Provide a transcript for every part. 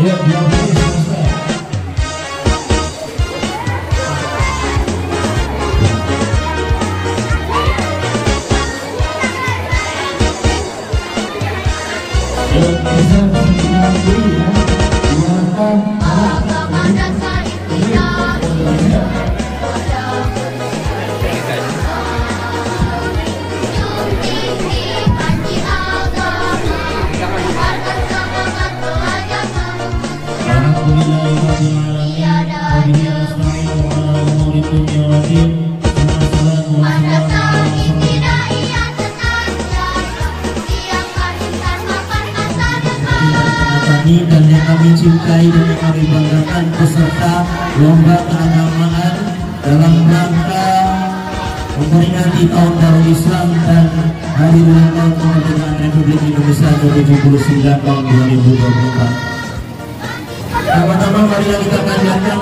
Yeah. Cintai dan kami banggakan peserta lomba keagamaan dalam rangka memperingati tahun baru Islam dan hari ulang tahun kemerdekaan Republik Indonesia ke-79 tahun 2024. Pertama-tama mari kita panjatkan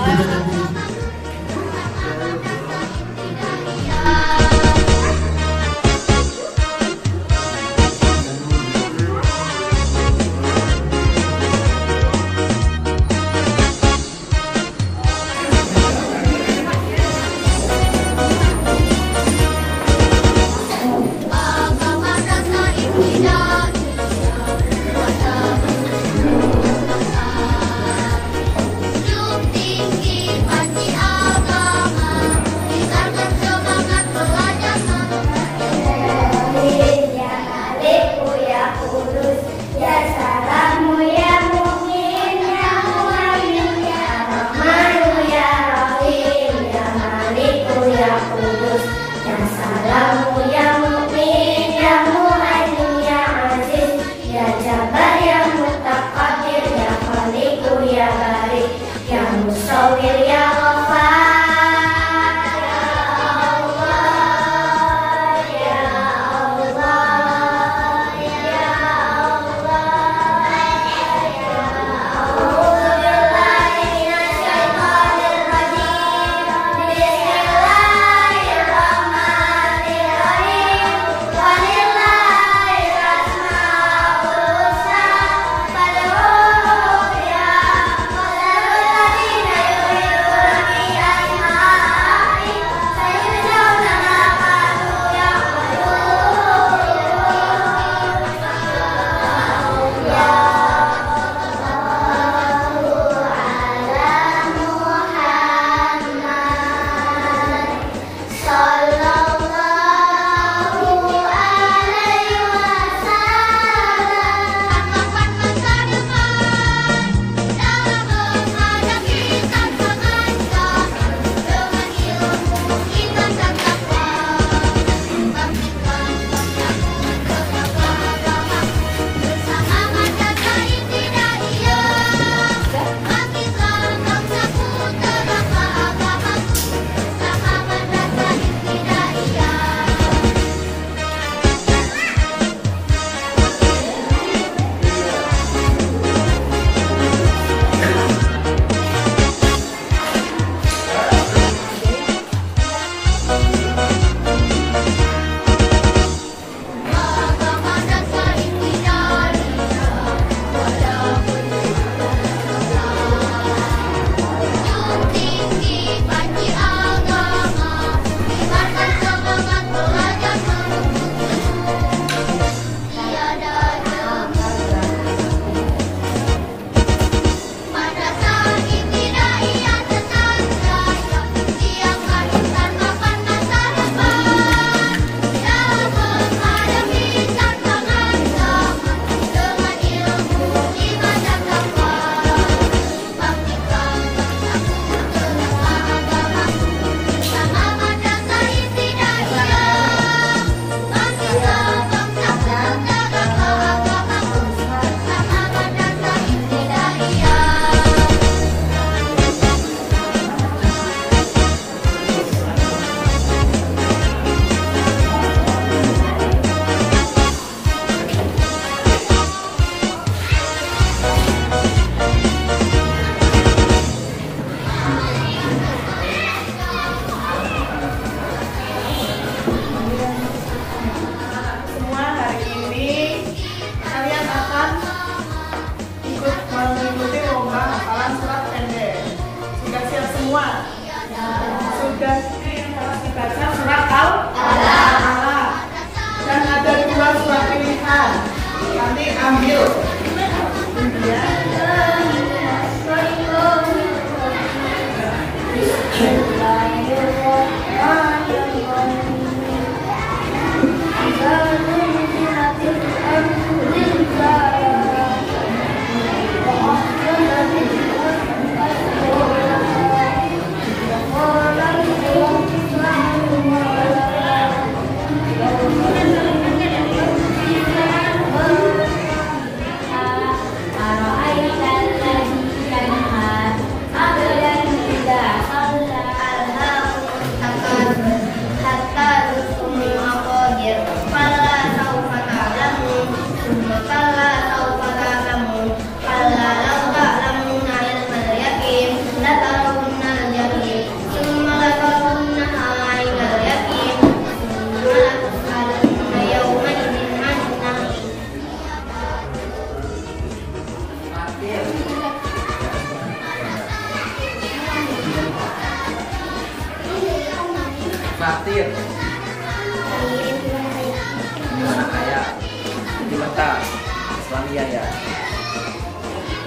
Islamia ya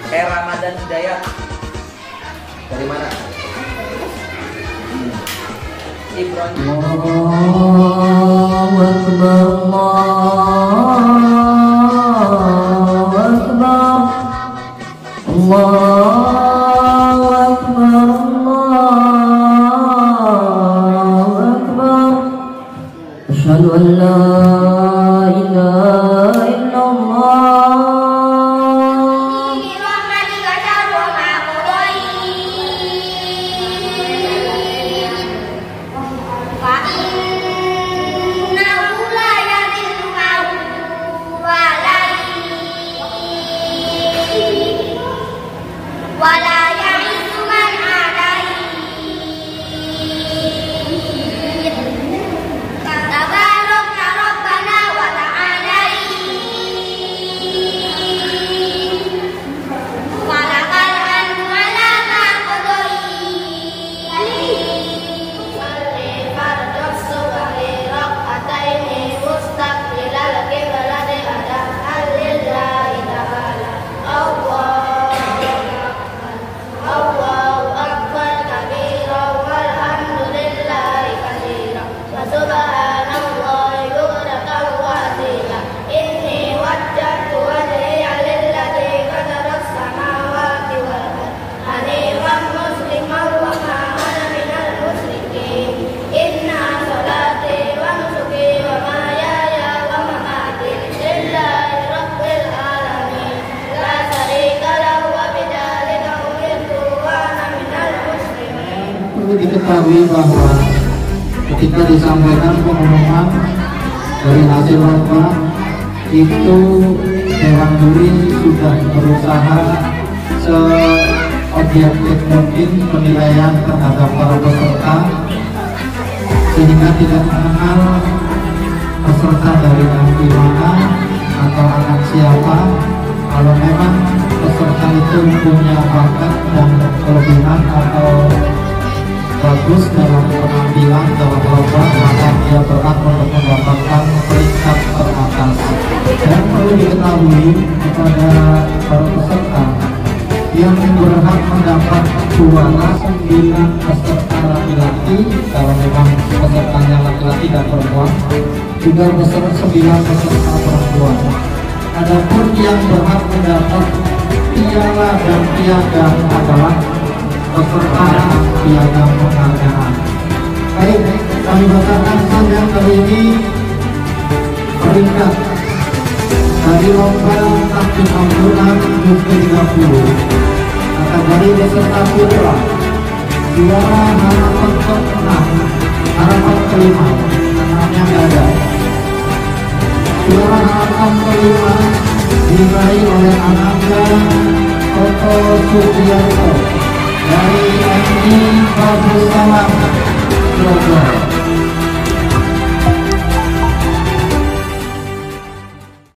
Eh Ramadan Hidayat Dari mana? Hmm. Akbar diketahui bahwa ketika disampaikan pengumuman dari hasil lomba itu Dewan Juri sudah berusaha seobjektif mungkin penilaian terhadap para peserta sehingga tidak mengenal peserta dari nanti mana atau anak siapa. Kalau memang peserta itu punya bakat dan kelebihan atau bagus dalam penampilan dalam lomba maka dia berhak untuk mendapatkan peringkat teratas. Dan perlu diketahui kepada para peserta yang berhak mendapat juara sembilan peserta laki-laki kalau memang pesertanya laki-laki dan perempuan juga peserta sembilan peserta perempuan. Adapun yang berhak mendapat piala dan piagam adalah peserta piagam bacakan saja kali ini peringkat dari lomba takbir Al-Quran Juz 30 kategori peserta putra juara harapan keenam harapan kelima namanya nggak ada juara harapan kelima diraih oleh anaknya Toto Sugiarto dari MI Bagus Salam